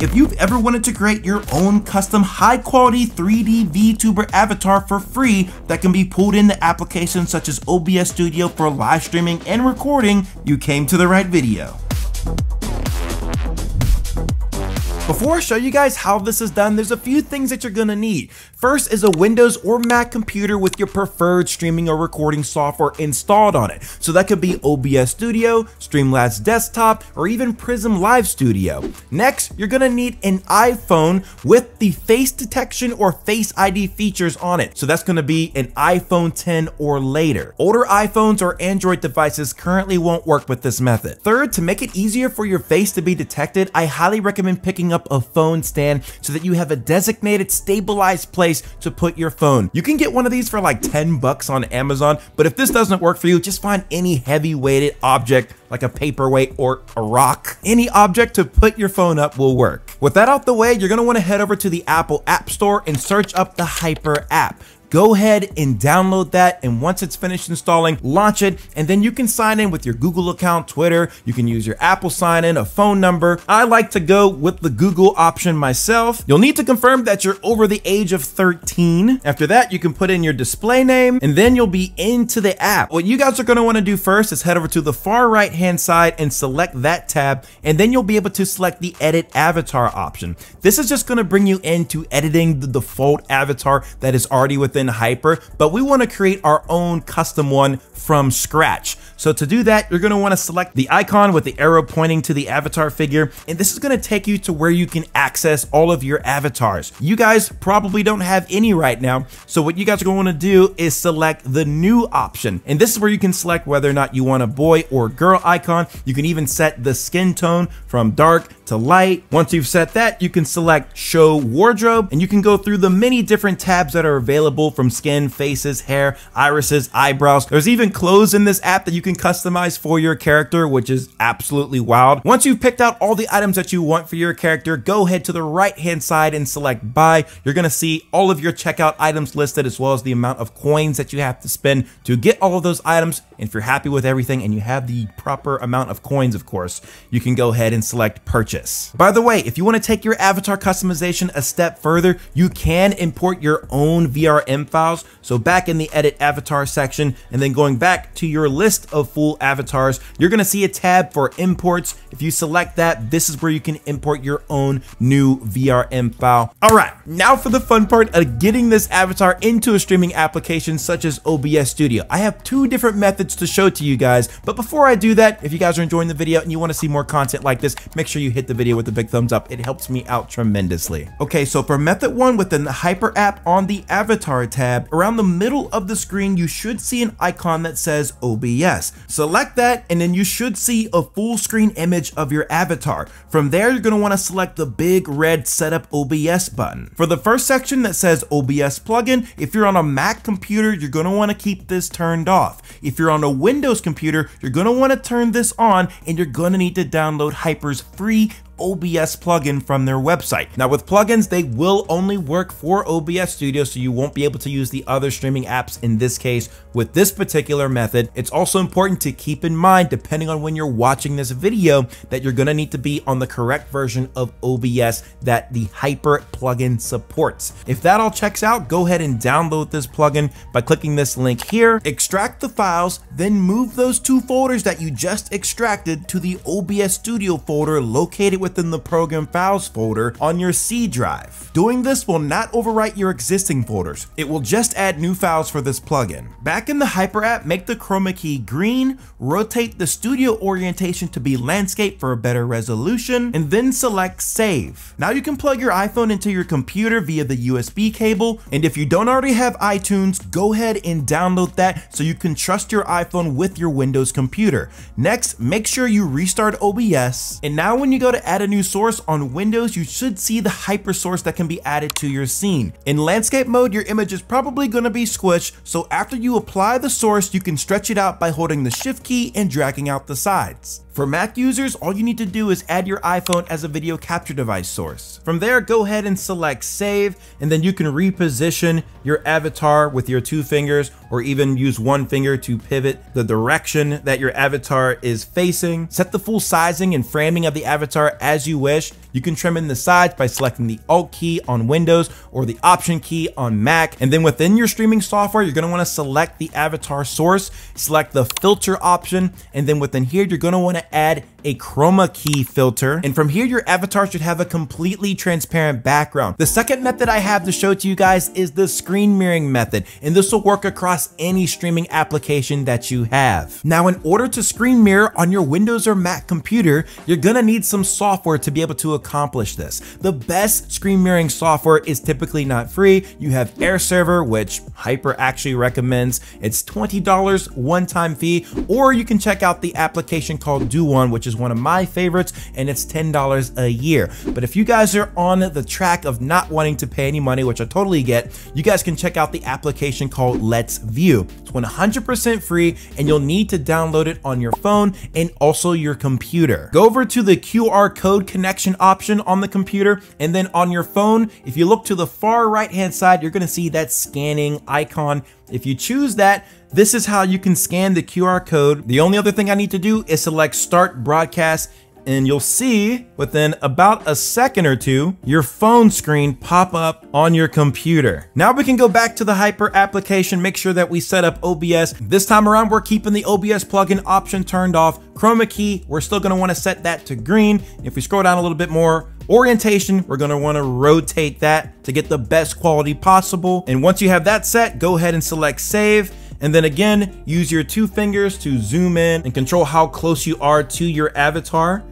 If you've ever wanted to create your own custom high quality 3D VTuber avatar for free that can be pulled into applications such as OBS Studio for live streaming and recording, you came to the right video. Before I show you guys how this is done, there's a few things that you're gonna need. First is a Windows or Mac computer with your preferred streaming or recording software installed on it. So that could be OBS Studio, Streamlabs Desktop, or even Prism Live Studio. Next, you're gonna need an iPhone with the face detection or face ID features on it. So that's gonna be an iPhone 10 or later. Older iPhones or Android devices currently won't work with this method. Third, to make it easier for your face to be detected, I highly recommend picking up up a phone stand so that you have a designated stabilized place to put your phone. You can get one of these for like 10 bucks on Amazon, but if this doesn't work for you, just find any heavy weighted object like a paperweight or a rock. Any object to put your phone up will work. With that out the way, you're gonna wanna head over to the Apple App Store and search up the Hyper app go ahead and download that. And once it's finished installing, launch it. And then you can sign in with your Google account, Twitter. You can use your Apple sign in, a phone number. I like to go with the Google option myself. You'll need to confirm that you're over the age of 13. After that, you can put in your display name and then you'll be into the app. What you guys are gonna wanna do first is head over to the far right hand side and select that tab. And then you'll be able to select the edit avatar option. This is just gonna bring you into editing the default avatar that is already within within Hyper, but we want to create our own custom one from scratch. So to do that, you're going to want to select the icon with the arrow pointing to the avatar figure, and this is going to take you to where you can access all of your avatars. You guys probably don't have any right now, so what you guys are want to do is select the new option, and this is where you can select whether or not you want a boy or girl icon. You can even set the skin tone from dark to light. Once you've set that, you can select show wardrobe, and you can go through the many different tabs that are available from skin, faces, hair, irises, eyebrows. There's even clothes in this app that you can customize for your character, which is absolutely wild. Once you've picked out all the items that you want for your character, go ahead to the right hand side and select buy. You're gonna see all of your checkout items listed as well as the amount of coins that you have to spend to get all of those items. And if you're happy with everything and you have the proper amount of coins, of course, you can go ahead and select purchase. By the way, if you wanna take your avatar customization a step further, you can import your own VRM files. So back in the edit avatar section and then going back to your list of full avatars, you're gonna see a tab for imports. If you select that, this is where you can import your own new VRM file. All right, now for the fun part of getting this avatar into a streaming application such as OBS Studio. I have two different methods to show to you guys, but before I do that, if you guys are enjoying the video and you wanna see more content like this, make sure you hit the video with a big thumbs up. It helps me out tremendously. Okay, so for method one within the Hyper app on the avatar tab, around the middle of the screen, you should see an icon that says OBS. Select that and then you should see a full screen image of your avatar. From there, you're gonna wanna select the big red setup OBS button. For the first section that says OBS plugin, if you're on a Mac computer, you're gonna wanna keep this turned off. If you're on a Windows computer, you're gonna wanna turn this on and you're gonna need to download Hyper's free OBS plugin from their website. Now with plugins, they will only work for OBS Studio, so you won't be able to use the other streaming apps in this case with this particular method. It's also important to keep in mind, depending on when you're watching this video, that you're gonna need to be on the correct version of OBS that the Hyper plugin supports. If that all checks out, go ahead and download this plugin by clicking this link here, extract the files, then move those two folders that you just extracted to the OBS Studio folder located within the program files folder on your C drive. Doing this will not overwrite your existing folders. It will just add new files for this plugin. Back Back in the Hyper app, make the chroma key green, rotate the studio orientation to be landscape for a better resolution, and then select save. Now you can plug your iPhone into your computer via the USB cable, and if you don't already have iTunes, go ahead and download that so you can trust your iPhone with your Windows computer. Next, make sure you restart OBS, and now when you go to add a new source on Windows, you should see the Hyper source that can be added to your scene. In landscape mode, your image is probably going to be squished, so after you apply apply the source, you can stretch it out by holding the shift key and dragging out the sides. For Mac users, all you need to do is add your iPhone as a video capture device source. From there, go ahead and select save, and then you can reposition your avatar with your two fingers, or even use one finger to pivot the direction that your avatar is facing. Set the full sizing and framing of the avatar as you wish. You can trim in the sides by selecting the Alt key on Windows or the Option key on Mac. And then within your streaming software, you're gonna wanna select the avatar source, select the filter option, and then within here, you're gonna wanna add a chroma key filter. And from here, your avatar should have a completely transparent background. The second method I have to show to you guys is the screen mirroring method. And this will work across any streaming application that you have. Now, in order to screen mirror on your Windows or Mac computer, you're gonna need some software to be able to accomplish this. The best screen mirroring software is typically not free. You have AirServer, which Hyper actually recommends. It's $20 one-time fee, or you can check out the application called DoOne, which is one of my favorites, and it's $10 a year. But if you guys are on the track of not wanting to pay any money, which I totally get, you guys can check out the application called Let's View. It's 100% free, and you'll need to download it on your phone and also your computer. Go over to the QR code connection option on the computer, and then on your phone, if you look to the far right hand side, you're gonna see that scanning icon. If you choose that, this is how you can scan the QR code. The only other thing I need to do is select start broadcast and you'll see within about a second or two, your phone screen pop up on your computer. Now we can go back to the Hyper application, make sure that we set up OBS. This time around, we're keeping the OBS plugin option turned off. Chroma key, we're still gonna wanna set that to green. If we scroll down a little bit more, orientation, we're gonna wanna rotate that to get the best quality possible. And once you have that set, go ahead and select save. And then again, use your two fingers to zoom in and control how close you are to your avatar.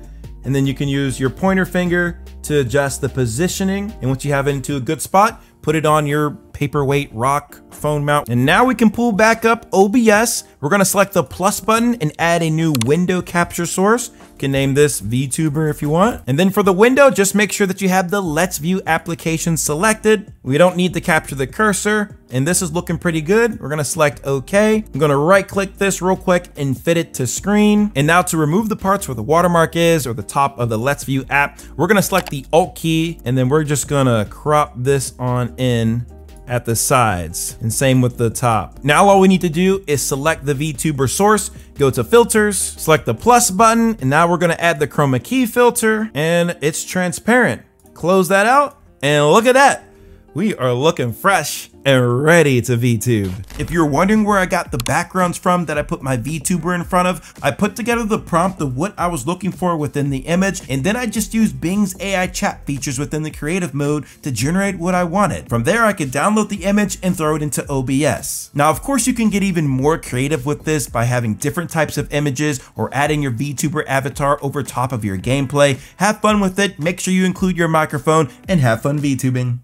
And then you can use your pointer finger to adjust the positioning. And once you have it into a good spot, put it on your paperweight rock phone mount. And now we can pull back up OBS. We're gonna select the plus button and add a new window capture source. You can name this VTuber if you want. And then for the window, just make sure that you have the Let's View application selected. We don't need to capture the cursor. And this is looking pretty good. We're gonna select OK. I'm gonna right click this real quick and fit it to screen. And now to remove the parts where the watermark is or the top of the Let's View app, we're gonna select the Alt key and then we're just gonna crop this on in at the sides and same with the top. Now all we need to do is select the VTuber source, go to filters, select the plus button, and now we're gonna add the chroma key filter and it's transparent. Close that out and look at that. We are looking fresh and ready to VTube. If you're wondering where I got the backgrounds from that I put my VTuber in front of, I put together the prompt of what I was looking for within the image, and then I just used Bing's AI chat features within the creative mode to generate what I wanted. From there, I could download the image and throw it into OBS. Now, of course, you can get even more creative with this by having different types of images or adding your VTuber avatar over top of your gameplay. Have fun with it, make sure you include your microphone, and have fun VTubing.